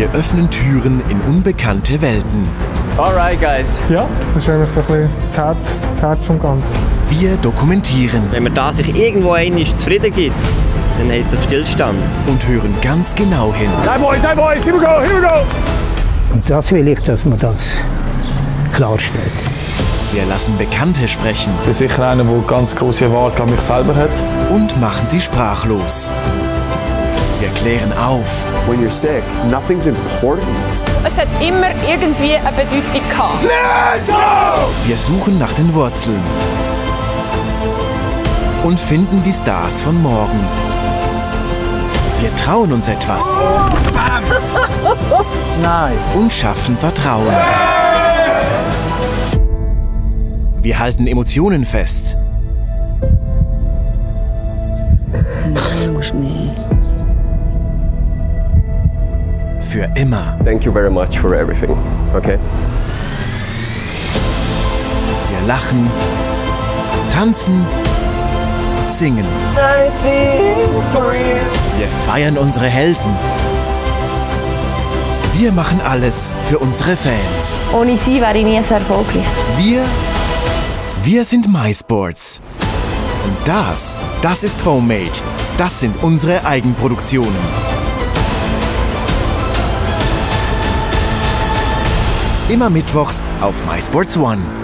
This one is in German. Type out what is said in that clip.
Wir öffnen Türen in unbekannte Welten. Alright, guys. Ja, das ist eigentlich so ein bisschen das Herz, das Herz vom Ganzen. Wir dokumentieren Wenn man da sich irgendwo einmal zufrieden gibt, dann heisst das Stillstand. und hören ganz genau hin. Hey boys, hey boys, here we go, here we go! Und das will ich, dass man das klarstellt. Wir lassen Bekannte sprechen Ich bin sicher einer, der ganz große Erwartungen an mich selber hat. und machen sie sprachlos. Wir klären auf, When you're sick, nothing's important. Es hat immer irgendwie eine Bedeutung gehabt. wir suchen nach den Wurzeln und finden die Stars von morgen. Wir trauen uns etwas. Nein. und schaffen Vertrauen. Wir halten Emotionen fest. Für immer. Thank you very much for everything. Okay? Wir lachen, tanzen, singen. Wir feiern unsere Helden. Wir machen alles für unsere Fans. Ohne sie wäre ich nie so erfolgreich. Wir, wir sind MySports. Und das, das ist Homemade. Das sind unsere Eigenproduktionen. Immer mittwochs auf MySports One.